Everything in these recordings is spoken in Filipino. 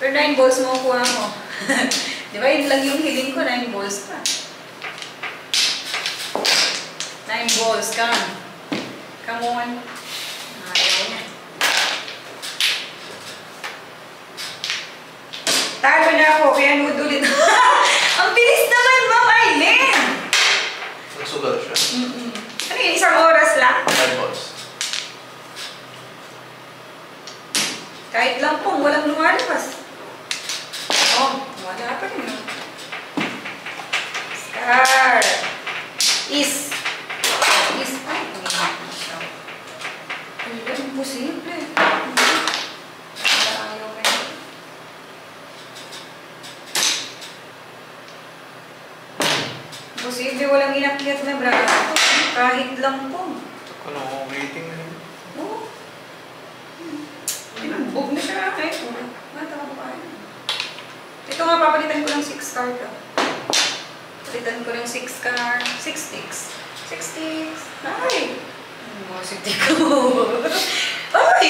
Pero nine balls mo kuha mo. Di ba, yun lang yung hiling ko, nine balls pa. Nine balls, come. Come on. Ayaw niya. Talo na ako, kaya nuod ulit. Ang bilis naman, Ma'am Aileen! Nagsugal siya. Mm-mm. Ano yun, isang oras lang? Five balls. Kahit lang pong walang lumalabas. Oh. Star. Is. Is. Ay, hindi na imposible. Imposible, walang inakyat na braso. Kahit lang pong. Ano, waiting na yun. Oo. Bug na siya. Ay, matawa pa yun. Ito nga, papalitan ko ng 6 card. ah. Palitan ko ng 6 card. 6 sticks. 6 sticks. Ay! Ang masiti ko. Ay!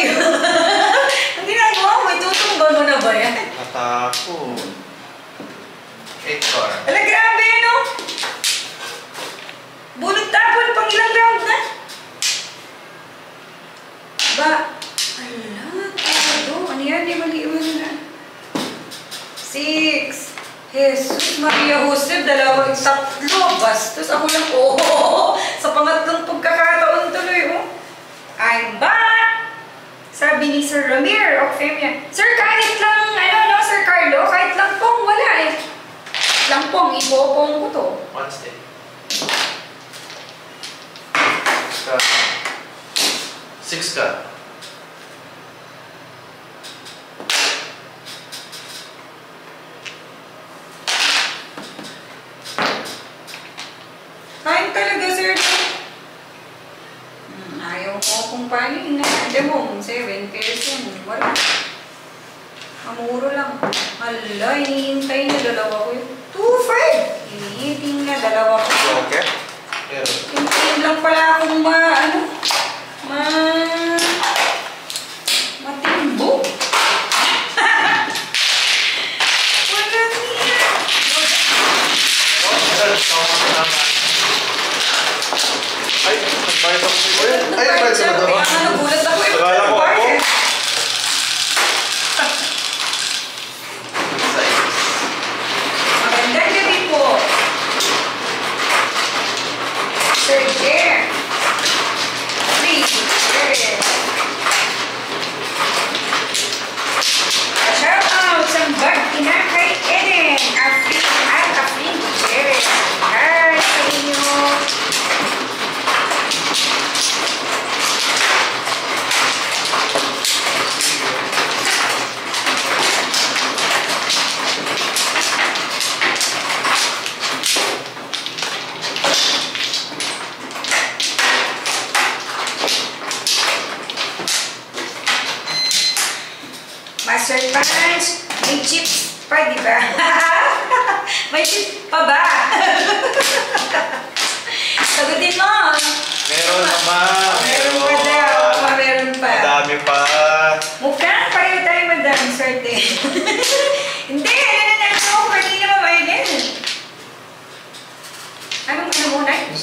Ang ginagawa mo, itutumba mo na ba yan? Atako. Eight car. Ala, grabe, no? Bunot tapon, pang ilang round na? Ba? Ala, todo. Ano yan? Di mali-iwan na. Six. Jesus, Maria Jose, dalawang tatlo. Bastos ako lang, oo. Sa pangatlong pagkakataon tuloy, oh. I'm back! Sabi ni Sir Ramir, of Femia. Sir, kahit lang, ano, no, Sir Carlo, kahit lang pong wala eh. Lang pong, ipopong ko to. Step. Six car. Six car.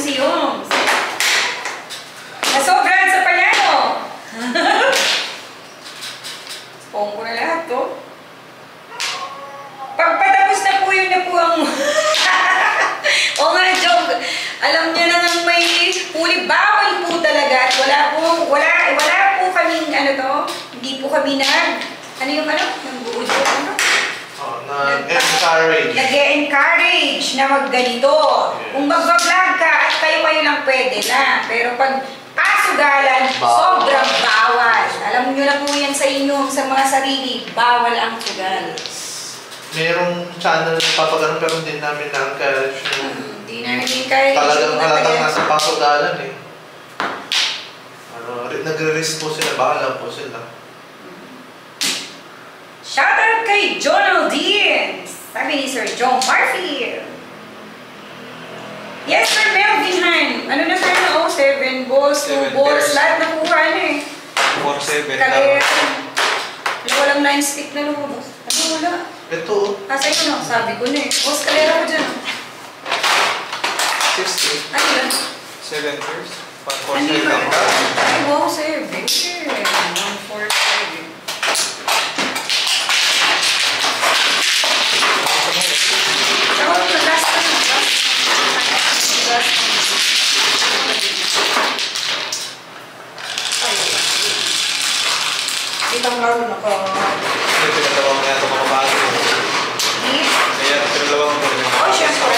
consigo channel na papagano pero hindi namin na-encourage yung Hindi na nag-encourage. talagang yung halatang talaga. nasa pasugalan eh. Ano, ri- nagre-risk po sila, bahala po sila. Shoutout kay John Aldin. Sabi ni Sir John Murphy. Yes, Sir Melvin Han. Ano na tayo na 07 balls, 2 Seven balls, lahat nakuha na eh. 4-7 Kaya, lang. walang 9 stick na lumabas. Ano wala? Ito, oh, Ah, sa'yo no? Sabi ko na eh. O, skalera ko dyan. oh. 60. Ano yan? 7 pairs. Ano 4-7 yun? lang ba? Ay, wow, seven. One, four, seven. Tsaka yung last time, last- last- Ay, Dito ang marunong ako. Hindi, pinadalawa mo yan sa mga bago. Mo rin. Oh, syempre.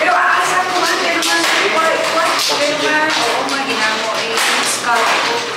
Pero aasa ko man, pero man, what, what, pero man, oo, man, ginamo, eh, scout ko.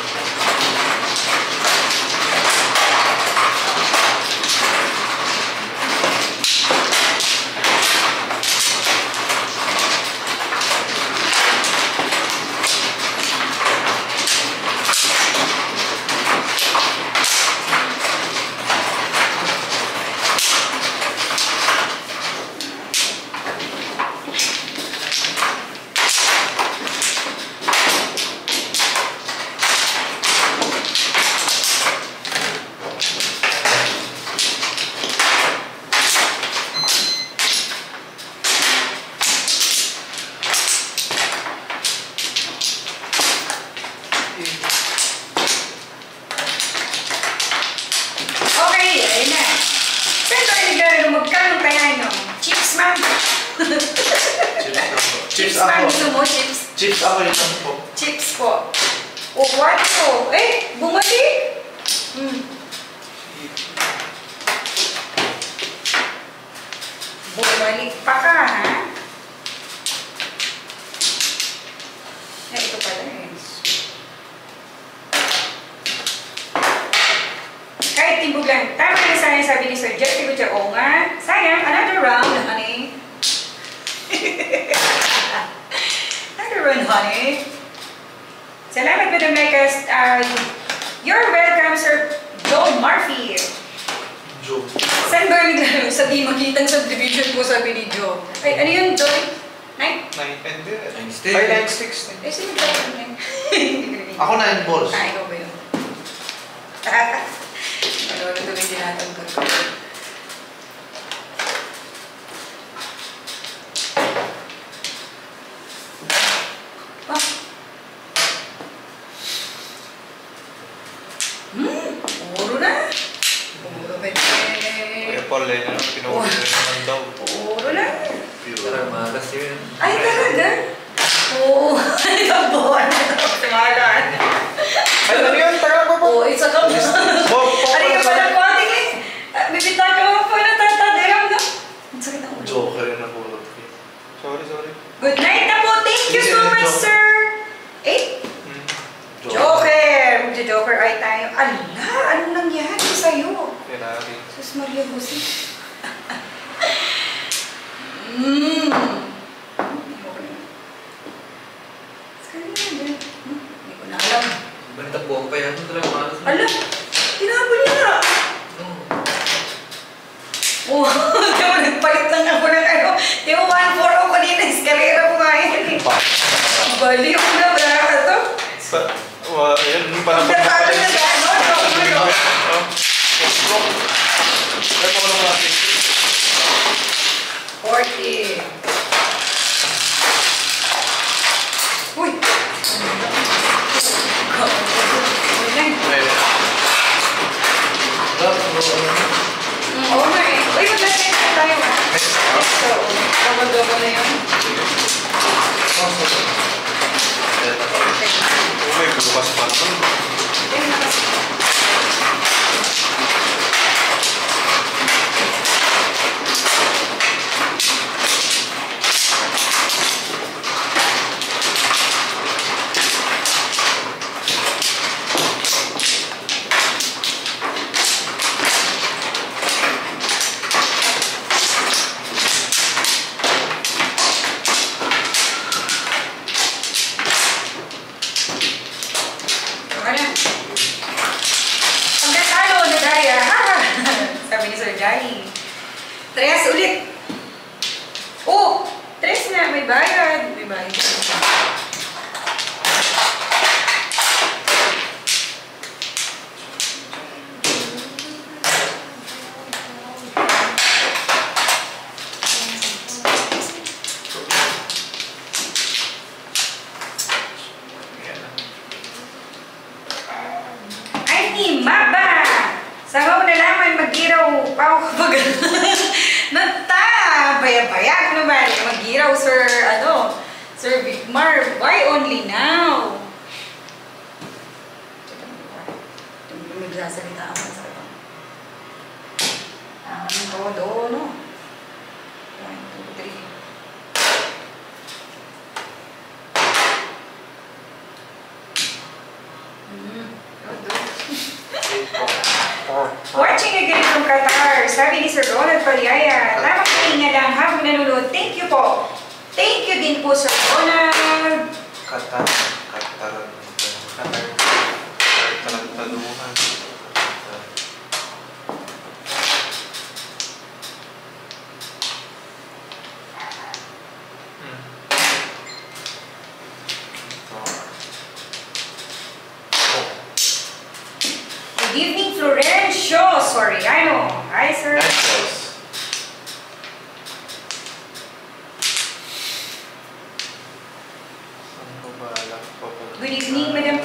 Einladung gekommen.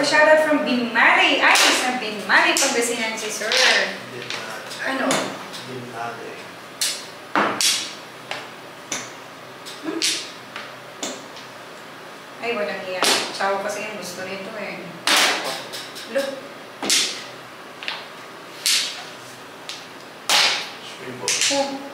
pa shoutout from Bin Mali. Ay, isang Bin Mali pagdasinan si Sir. Ano? Bin Mali. Hmm? Ay, walang iya. Chow kasi yung gusto nito eh. Look. Shrimp. Oh.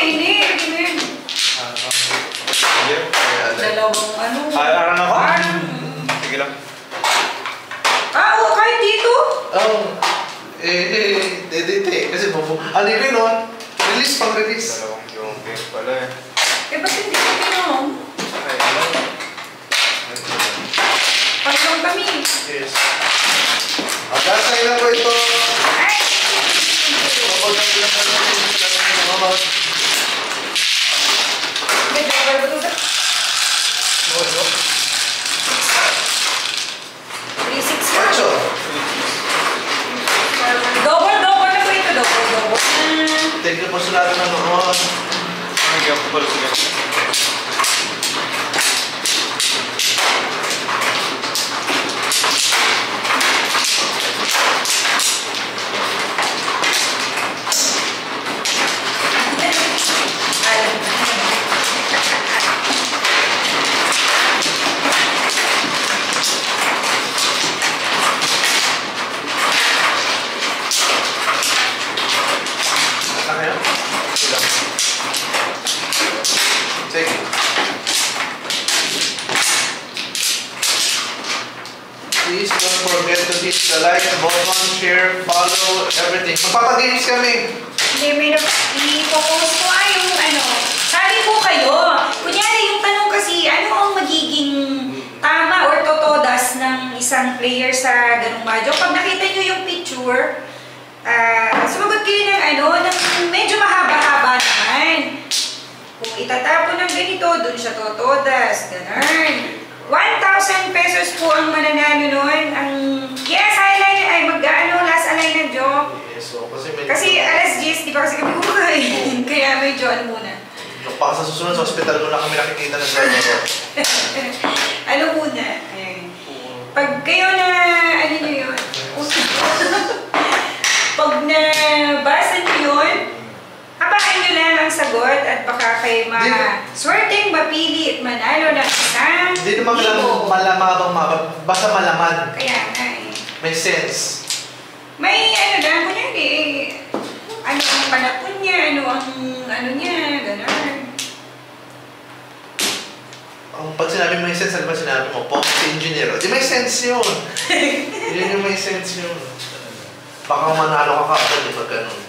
Yeah. Dalawang ano. Ah, aral na ko? Ah, Sige lang. Ah, oh, kahit dito. Oh. Eh, eh, eh, eh, eh, kasi bubu. Ano yun nun? Release pang release. Dalawang yung game pala eh. Eh, ba't hindi ko pinom? Ay, ano? Kami. Yes. Ito. Ay! Kapag ang pinapanood ko sa mga mga May double ba ito? Ocho. 360 na. Ocho. Double, double na po ito. Double, double. Ah. Take na po sila na noon. Ay, gap pala sila. Alam. Ano kayo? Ilang. Sige. Please don't forget to hit the like button, share, follow, everything. Magpapagames kami. Hindi, i-post ko ay yung ano. Sabi po kayo, kunyari yung tanong kasi, ano ang magiging tama or totodas ng isang player sa ganung mahjong? Pag nakita nyo yung picture, ah sumagot kayo ng ano, ng medyo mahaba-haba naman. Kung itatapon ng ganito, dun siya totodas. Ganun. 1,000 pesos po ang mananalo nun. Ang, yes, highlight, ay mag-ano, last align na joke. Yes, so kasi medyo... Kasi alas 10, di ba kasi kami kumakain? Kaya medyo ano muna. Pa sa susunod sa hospital ko na kami nakikita ng dalawa. ano muna? Ayan. Pag kayo na, ano nyo yun? Pag nabasa nyo yun, habakan nyo lang ang sagot at baka kayo ma swerteng mapili at manalo ng isang Hindi naman alam libo. malamabang mabag. Basta malaman. Kaya nga eh. May sense. May ano lang, kunyari eh, ano ang panapon niya, ano ang ano niya, gano'n. Ang pag sinabi may sense, ano ba sinabi mo? Pop engineer. Di may sense yun. Yun yung may sense yun. Baka manalo ka ka, di ba ganun?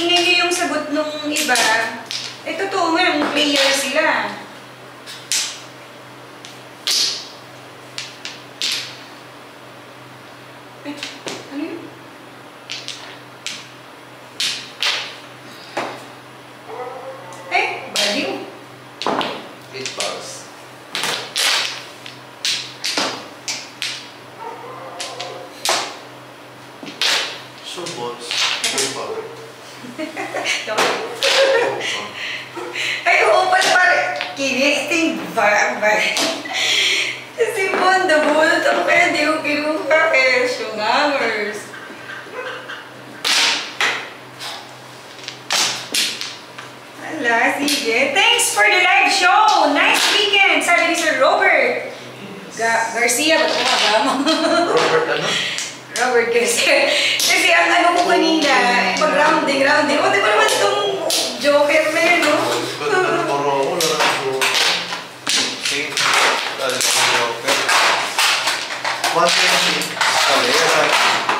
Titingnan niyo yung sagot nung iba. Eh, totoo nga, player sila. Eh, ano yun? Eh, baliw. Eight bars. Ay, oo pala pare. Kiniting ba ba? Si Bonda, bunot ako kaya di ko kinuha kaya sungangers. Ala, sige. Thanks for the live show! Nice weekend! Sabi ni Sir Robert. Ga Garcia, ba't magama? Robert, ano? Robert Garcia. Kasi ang ano ko kanina, pag rounding, rounding. O, di ba naman itong joker na yun, no? Ganda ng moro ko, wala nang joke. Same. Dahil ako yung joker. 120. Sabi, sabi.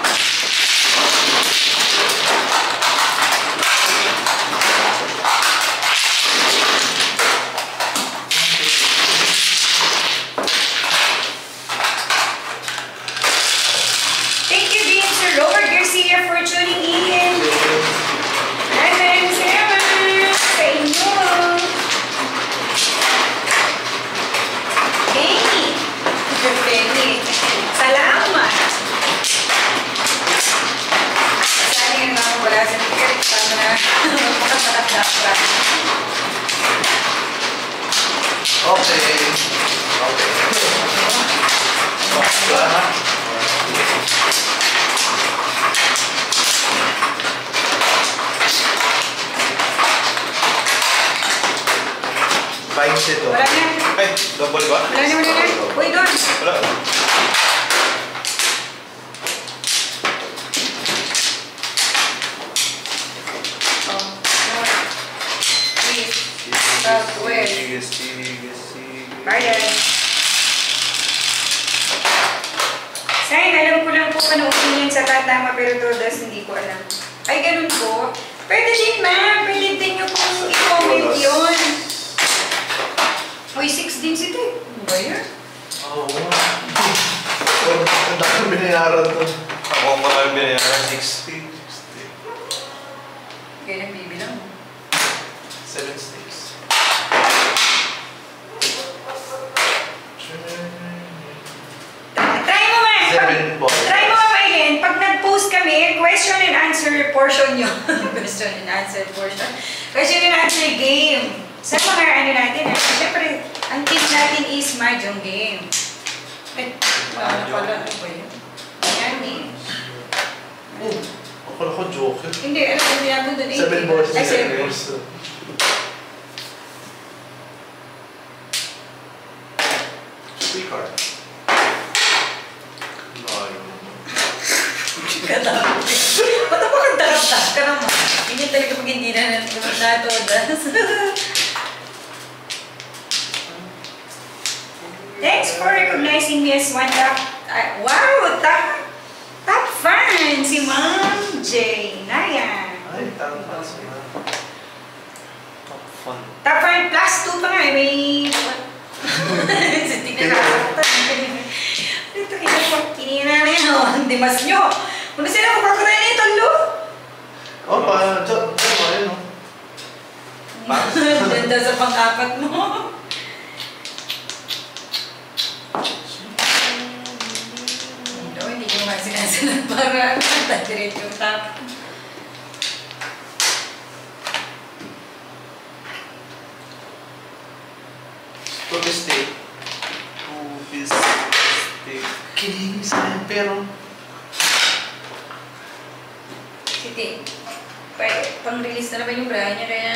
Portion yun. question and answer portion. Question and answer game. Sa mga ano natin, eh. Siyempre, ang team natin is Mahjong game. Eh, ano pala, ano ba yun? Yan eh. Oh, akala ko joker. Hindi, ano niya ko doon? Seven balls. Ay, seven balls. Three card. Layo. Katabi. Ba't ako kagdarap-darap ka naman? Hindi talaga pag hindi na natodas. Thanks for recognizing me as one top... wow! Top, top fan! Si Ma'am J. Naya. Ay, tama sila. Top fun. Top fan plus 2 pa nga eh. May... Sa tingnan nakakata. Ito, ito po. Kinina na yun. Dimas nyo. Kung sila kumakatay na ito, lo? Oh, pa, dyan, dyan, ayun oh. Ganda sa pang-apat mo. Ito, hindi ko nga sinasalat para tadiret yung tap. To this day. Two piece stick. Kininis na yun, pero... Sige. Pa- pang-release na naman yung bra niya, kaya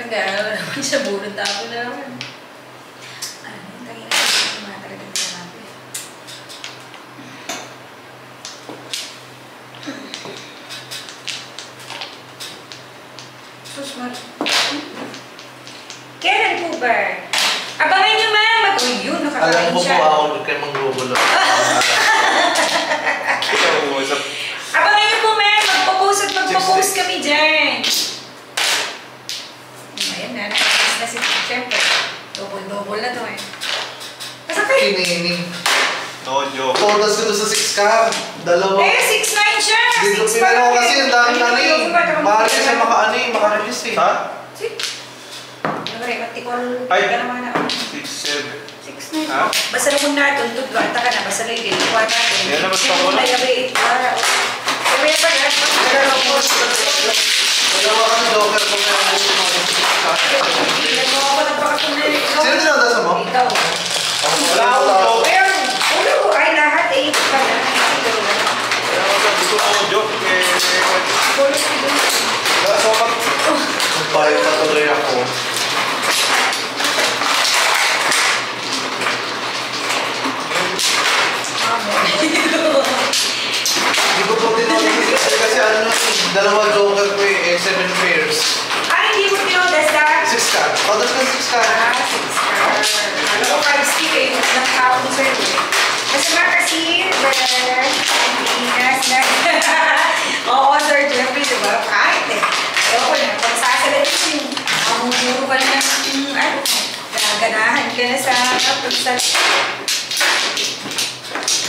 nag-aaral naman siya bulot ako na naman. Ano, tangin na yung mga talagang grabe. Sus, Mar- po ba? Abangan niyo ma'am! Mag- Uy, yun, Alam nakakain mo po siya. ako, huwag kayo manggugulo. Ikaw mo sa... Abangan niyo po, ma'am. Magpo-post Six, kami dyan. Ayan na, nakapos na si Siyempre, double-double na to eh. Masakit. Kinining. No joke. Todas ko to sa 6 card. Dalawa. Eh, 6'9 siya. Dito 6 pinano kasi ang dami na Ano rin. yung iba? Maaari siya maka-ano eh, maka-release eh. Ha? Six. Ano ba rin, matikol Ay. ka naman na. Six, seven. 6'9. Ha? Basta na kung natin, tudlo, ata ka na, basta lang din. Kuha natin. Yan na, basta ko na. Sino tinatasan mo? Ikaw. Wala ako joker. Ulo ko ay lahat eh. Ikaw na. Gusto ko joke. Wala sa kapag. Bayo pa tuloy ako. Hindi ko po tinotest kasi ano na dalawa joker ko eh, seven pairs. Ay, hindi mo tinotest that? Six card. Oh, that's ka six card. Ah, six card. Ano ko, five stick eh. Nagkakapon sa'yo eh. Kasi nga kasi, brother, Pilipinas na. Oo, Sir Jeffrey, di ba? Kahit eh. Ewan ko na, pag sasalatin yung amumuro ka na ng, ano, ganahan ka na sa pagsalit.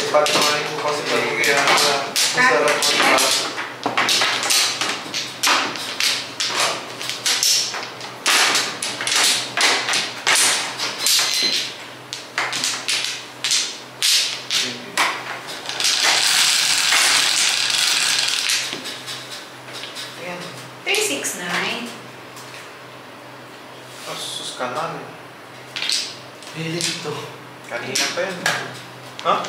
Departamento com Sus canales. Listo. Canina, ¿Ah?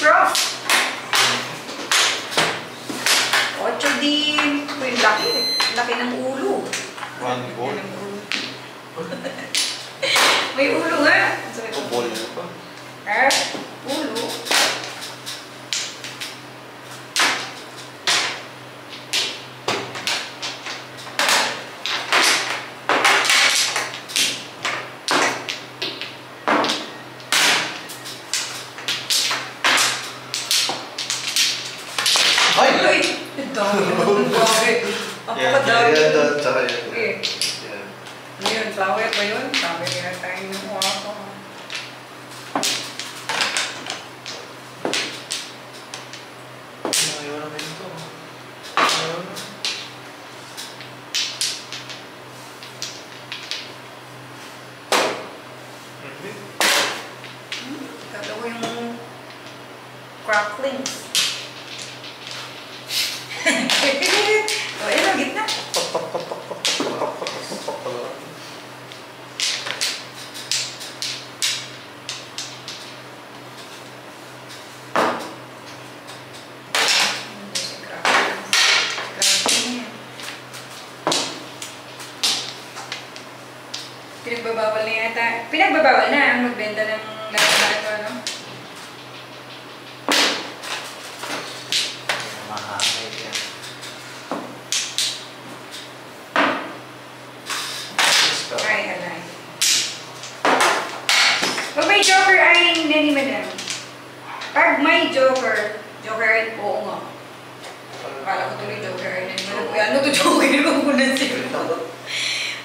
prof. 8 din. Uy, laki. Laki ng ulo. One ball. may ulo nga. So, may ah, ulo. Ulo.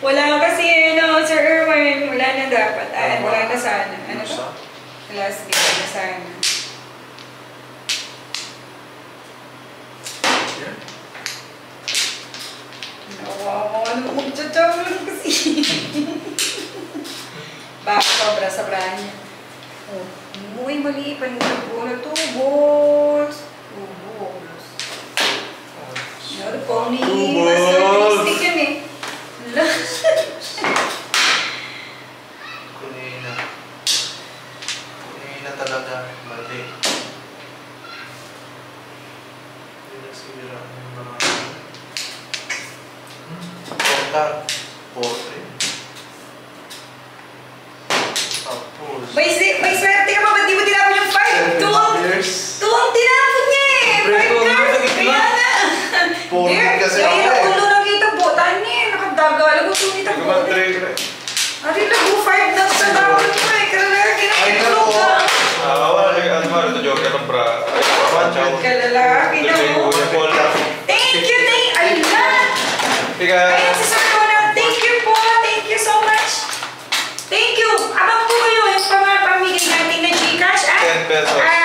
Wala kasi, ano, Sir Erwin, wala na dapat. Ah, wala na sana. Ano, ano ba? Last day na sana. Nawawa ko ng magtsatsawan kasi. Baka sobra-sobrahan niya. Oh, umuwi mali, panigbo na tubos. Tubos. Oh, ano po ni Master siya potre. Tapos... May, si may swerte ka pa, ba't di mo tinapon yung 5? Tuwang, tuwang tinapon niya eh! Pre, tuwang niya sa gitna. Potre kasi ako eh. Yung ulo nakita po, tani eh. Nakadagalag ko nakita po. Ano pre? Ari, lagu 5 na sa tapon niya eh. Kailangan kinakitulog ka. Ah, wala lang. Ano ba? Ito joke lang, bra. Ay, kapanchaw. Kalalaki. Thank you, thank you. Ay, lang. Ika... Gcash at 10 pesos. Uh,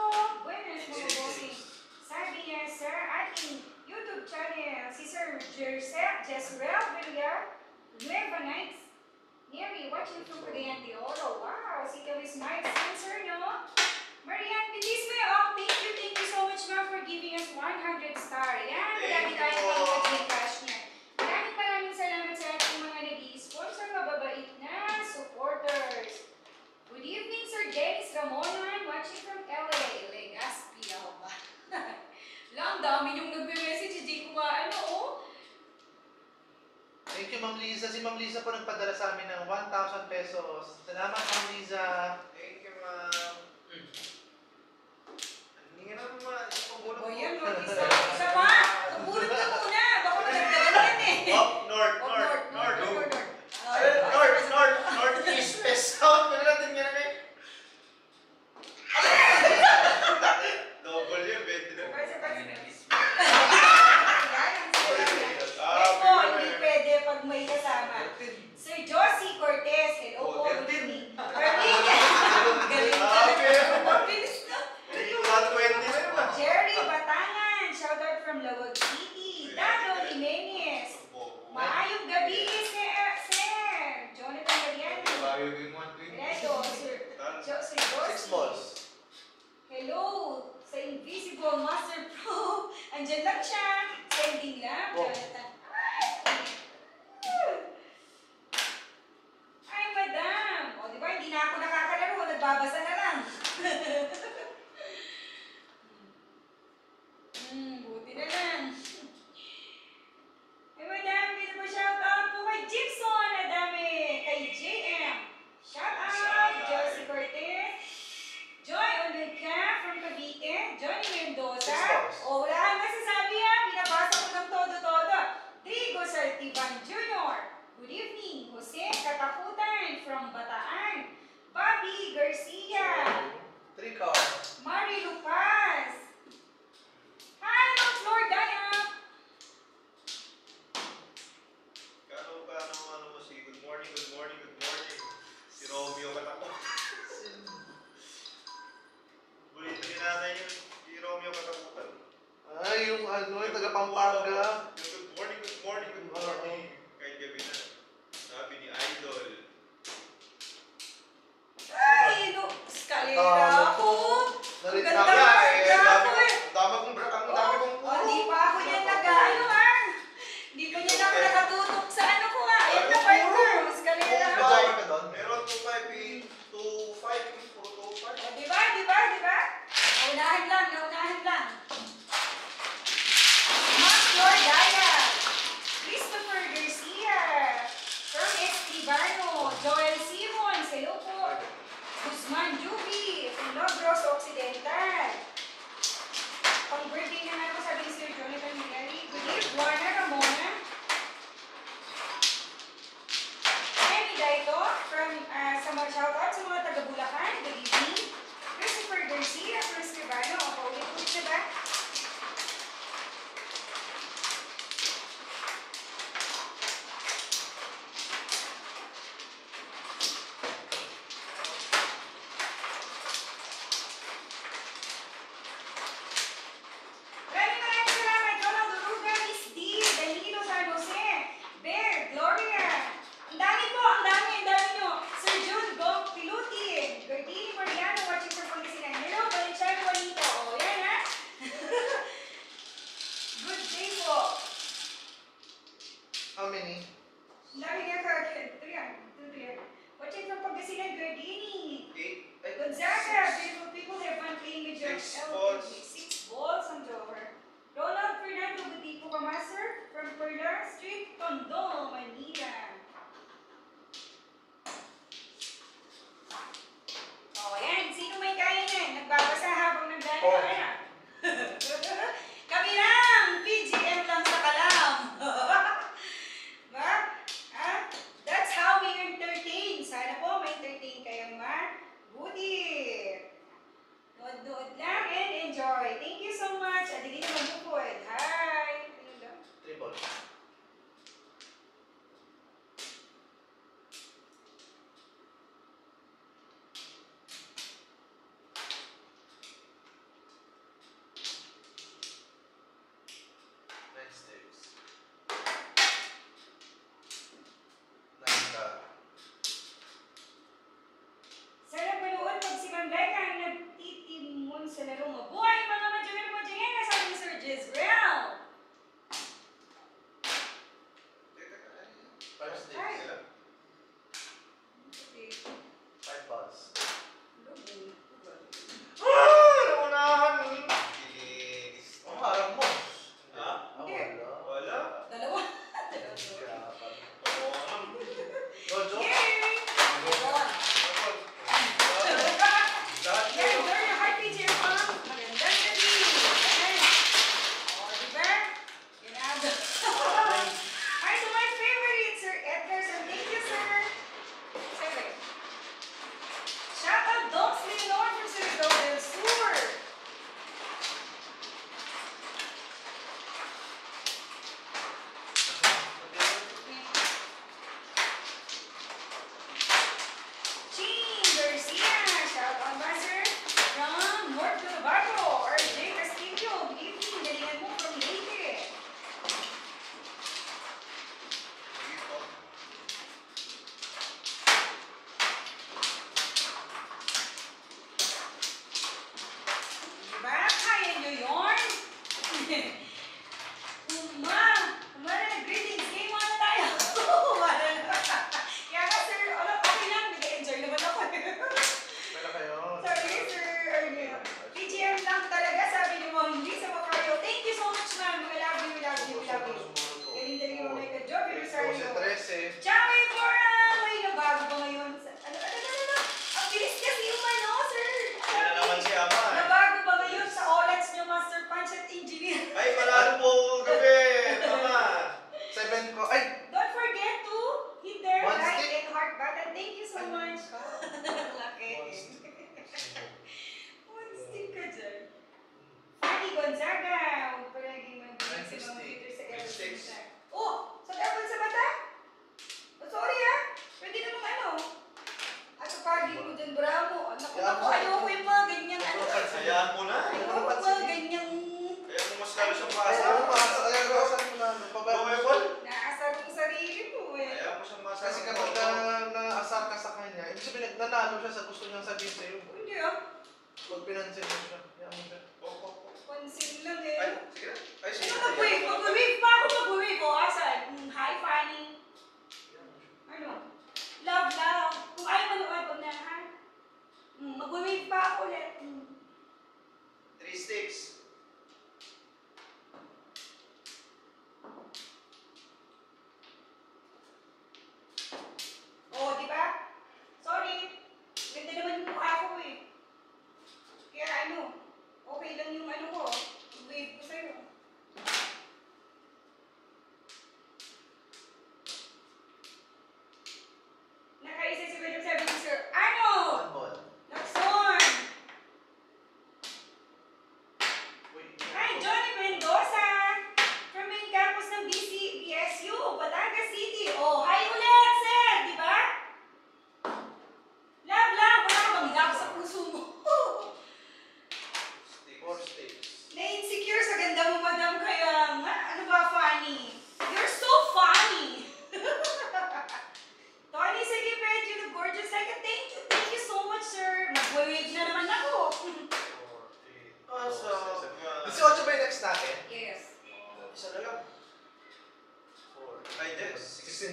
top winners will be Sir, I think YouTube channel, Sister Giselle, Jezreel Villar, Nueva Nights. Nearly watching from the Diolo. Oh, wow, si kami smart sponsor, no? Marianne, this way oh, thank you, thank you so much, ma, for giving us 100 stars. Yan, madami tayong pang-watching. Good evening, Sir Dennis Ramono. I'm watching from LA. Legazpi, ako ba? Lang, dami yung nagbe-message. Hindi ko ba, ano, oh. Thank you, Ma'am Lisa. Si Ma'am Lisa po nagpadala sa amin ng 1,000 pesos. Salamat, Ma'am Lisa. Thank you, Ma'am. Mm. Hindi nga naman, Ma'am. O, yan, Ma'am Lisa. Isa pa! Kabulot ka muna! Baka matagdagan yan eh. Up north, north. Oh, tayo in one week? Redo, sir. Si Six balls. Hello! Sa Invisible Master Pro! Andiyan lang siya! Sending lang, oh.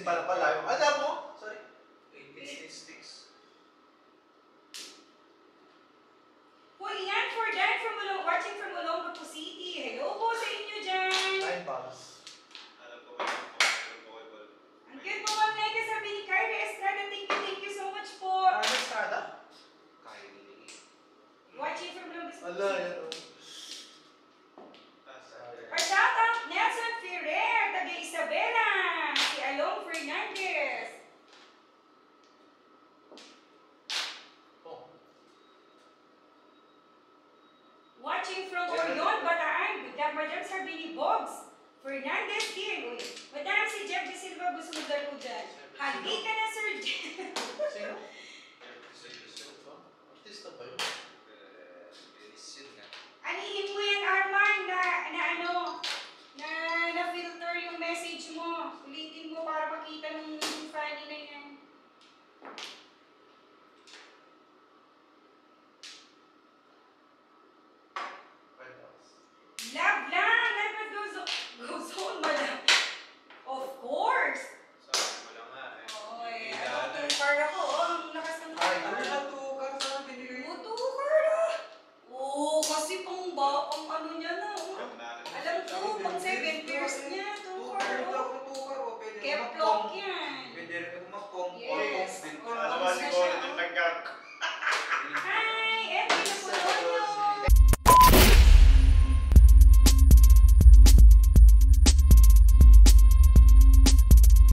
16 pala. Ano mo?